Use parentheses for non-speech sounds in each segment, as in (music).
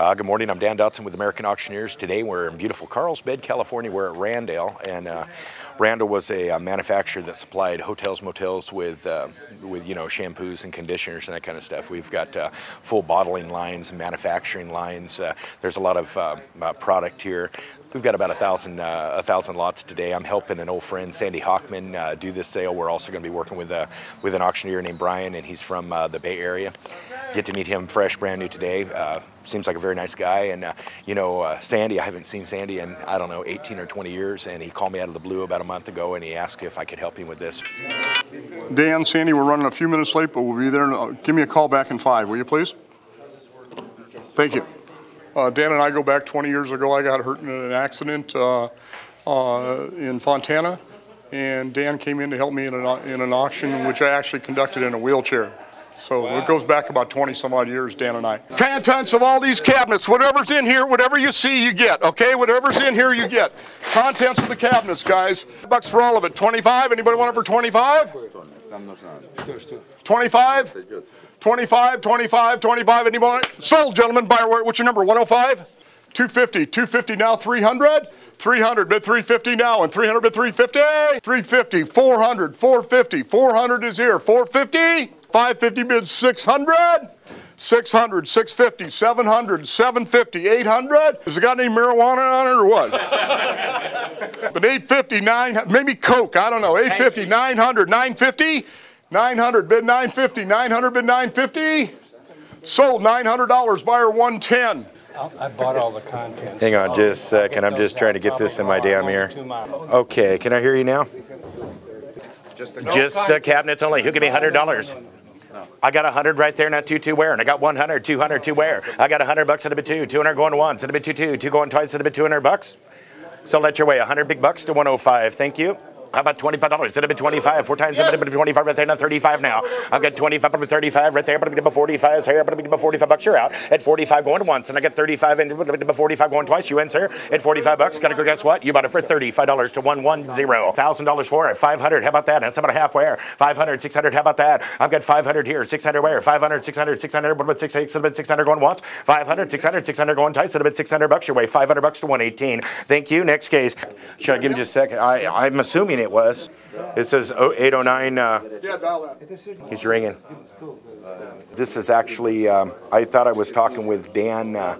Uh, good morning. I'm Dan Dotson with American Auctioneers. Today we're in beautiful Carlsbad, California. We're at Randall, and uh, Randall was a, uh, manufacturer that supplied hotels, motels with, uh, with you know, shampoos and conditioners and that kind of stuff. We've got uh, full bottling lines manufacturing lines. There's a lot of product here. We've got about a thousand a thousand lots today. I'm helping an old friend, Sandy Hockman, do this sale. We're also going to be working with with an auctioneer named Brian, and he's from the Bay Area get to meet him fresh, brand new today. Uh, seems like a very nice guy. And, uh, you know, uh, Sandy, I haven't seen Sandy in, I don't know, 18 or 20 years. And he called me out of the blue about a month ago and he asked if I could help him with this. Dan, Sandy, we're running a few minutes late, but we'll be there. Uh, give me a call back in five, will you please? Thank you. Uh, Dan and I go back 20 years ago. I got hurt in an accident uh, in Fontana. And Dan came in to help me in an, in an auction, which I actually conducted in a wheelchair. So wow. it goes back about 20 some odd years, Dan and I. Contents of all these cabinets, whatever's in here, whatever you see, you get, okay? Whatever's in here, you get. Contents of the cabinets, guys. Bucks for all of it. 25? Anybody want it for 25? 25? 25, 25, 25. Anybody? Sold, gentlemen. Buyer, what's your number? 105? 250. 250 now, 300? 300 bid 350 now and 300 bid 350 350 400 450 400 is here 450 550 bids 600. 600, 650, 700, 750, 800. Has it got any marijuana on it or what? (laughs) but 850, 900, maybe Coke, I don't know. 850, 900, 950, 900, bid 950, 900, bid 950. Sold $900, buyer 110. I bought all the contents. Hang on just a second. I'm just trying to get this in my damn ear. Okay, can I hear you now? Just the, just the cabinets only. Who give me $100? I got 100 right there, not two, two where. And I got 100, 200, two where. I got 100 bucks at a bit two, 200 going once, at a bit two, two, two going twice, at a bit 200 bucks. So let your way, 100 big bucks to 105. Thank you. How about $25? Instead of 25, four times, yes. 25 right there, now 35 now. I've got 25, but 35 right there, but I'm 45, sorry, but I'm 45 bucks, you're out. At 45 going once, and I get 35 and 45 going twice, you in, sir. At 45 bucks, gotta go, guess what? You bought it for $35 to 110. $1,000 for it. 500, how about that? That's about a half where. 500, 600, how about that? I've got 500 here, 600 where? 500, 600, 600, what about 600, 600 going once? 500, 600, 600 going twice, at about 600 bucks your way. 500 bucks to 118. Thank you. Next case. Should I give him just a second? I, I'm assuming it was. It says 809. Uh, he's ringing. This is actually, um, I thought I was talking with Dan. Uh,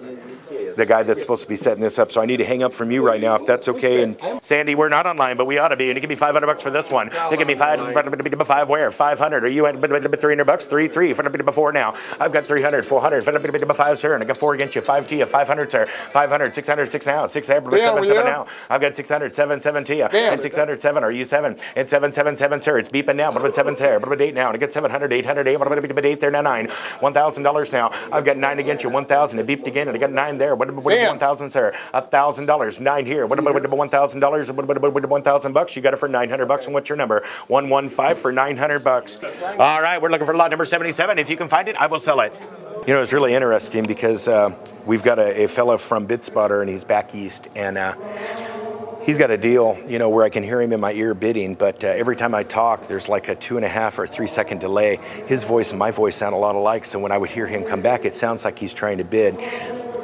the guy that's supposed to be setting this up. So I need to hang up from you right now, if that's okay. And Sandy, we're not online, but we ought to be. And you give me 500 bucks for this one. You give me five, five where? 500. Are you at 300 bucks? Three, three. Before now. I've got 300, 400. Five, sir. And I got four against you. Five to you. 500, sir. 500, 600, six now. Six, seven, seven, seven now. I've got 600, seven, seven to you. And 600, seven. Are you seven? And seven, seven, seven, sir. It's beeping now. What about seven, sir? What about eight now? And I got 700, 800, eight. About eight there now? Nine. $1,000 now. I've got nine against you. 1,000. It beeped again. And I got nine there. What about 1,000? thousand, sir. A thousand dollars, nine here. What about one thousand dollars? What about one thousand bucks? You got it for nine hundred bucks. And what's your number? One one five for nine hundred bucks. All right, we're looking for lot number seventy-seven. If you can find it, I will sell it. You know, it's really interesting because uh, we've got a, a fellow from BidSpotter and he's back east and. Uh, he's got a deal, you know, where I can hear him in my ear bidding, but uh, every time I talk, there's like a two and a half or three second delay. His voice and my voice sound a lot alike, so when I would hear him come back, it sounds like he's trying to bid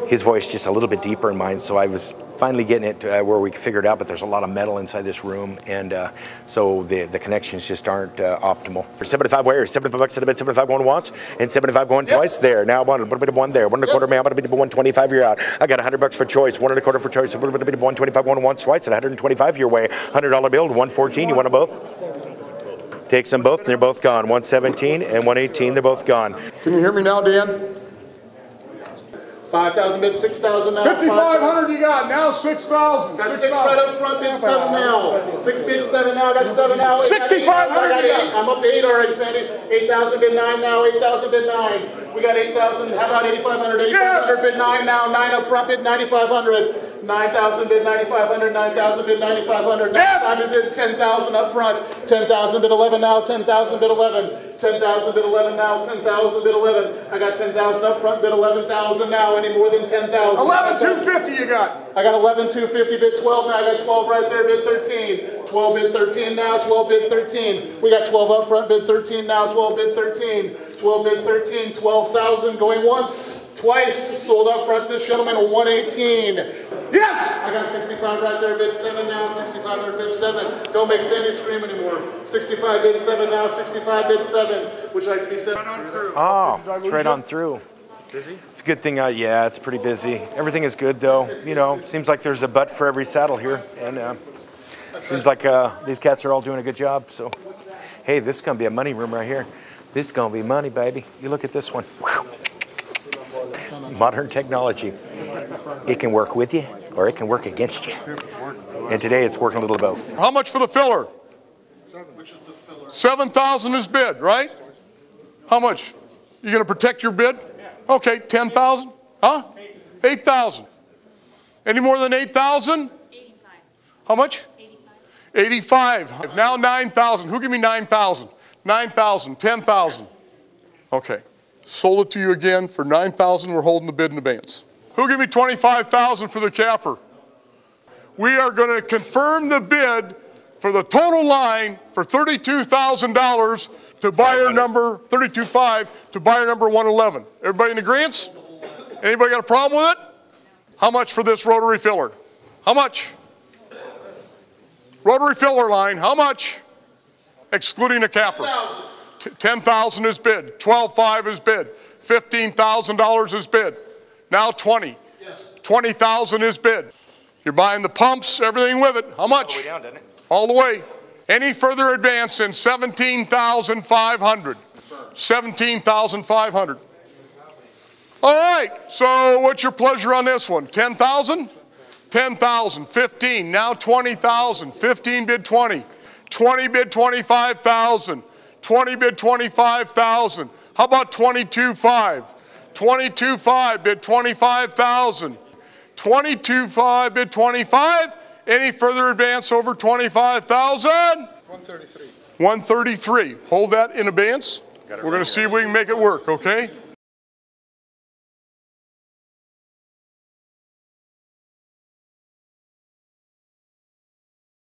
his voice just a little bit deeper in mine. So I was finally getting it uh, where we figured out, but there's a lot of metal inside this room, and uh, so the the connections just aren't uh, optimal. For 75 wires, 75 bucks at a bit, 75 going once, and 75 going yep. twice there. Now one, a bit of one there, one and a quarter man, a bit of 125 you're out. I got 100 bucks for choice, one and a quarter for choice, a bit of 125 going once, twice, and 125 your way. $100 bill, 114. You want them both? Takes them both, and they're both gone. 117 and 118, they're both gone. Can you hear me now, Dan? 5,000 bid 6,000 now. 5,500 you got, now 6,000. Got 6, 6 right up front, bid 7 now. 6 bid 7 now, got 7 now. 6,500 I got 8. I'm up to 8 already, Sandy. 8,000 bid 9 now, 8,000 bid 9. We got 8,000, how about 8,500? 8,500 yes. bid 9 now, 9 up front, bid 9,500. 9,000 bid 9,500, 9,000 bid 9,500, 9,000 bid 10,000 up front, 10,000 bid 11 now, 10,000 bid 11, 10,000 bid 11 now, 10,000 bid 11. I got 10,000 up front, bid 11,000 now, any more than 10,000. 11,250 you got. I got 11,250 bid 12 now, I got 12 right there, bid 13. 12 bid 13 now, 12 bid 13. We got 12 up front, bid 13 now, 12 bid 13. 12 bid 13, 12,000 going once. Twice sold out front to this gentleman, 118. Yes! I got 65 right there, bid seven now, 65 bid seven. Don't make Sandy scream anymore. 65 bid seven now, 65 bid seven. Would you like to be seven? Oh, it's right on through. Busy? It's a good thing, uh, yeah, it's pretty busy. Everything is good though. You know, seems like there's a butt for every saddle here. And uh, seems like uh, these cats are all doing a good job. So, hey, this is going to be a money room right here. This is going to be money, baby. You look at this one. Whew. Modern technology. It can work with you or it can work against you. And today it's working a little both. How much for the filler? 7,000 is bid, right? How much? You gonna protect your bid? Okay, 10,000? Huh? 8,000. Any more than 8,000? 85. How much? 85. 85. Now 9,000. Who give me 9,000? 9,000, 10,000. Okay. Sold it to you again for 9,000. We're holding the bid in advance. Who give me 25,000 for the capper? We are going to confirm the bid for the total line for $32,000 to buyer number 32.5 to buyer number 111. Everybody in agreement? Anybody got a problem with it? How much for this rotary filler? How much? Rotary filler line, how much? Excluding a capper. T- 10,000 is bid, 12.5 is bid, $15,000 is bid. Now 20. Yes. 20,000 is bid. You're buying the pumps, everything with it. How much? All the way down, didn't it? All the way. Any further advance in 17,500. 17,500. All right, so what's your pleasure on this one? 10,000? 10,000, 15, now 20,000, 15 bid 20, 20 bid 25,000, 20 bid 25,000. How about 22.5? 22.5 bid 25,000, 22.5 bid 25. Any further advance over 25,000? 133. 133. Hold that in advance. We're going to see if we can make it work, okay?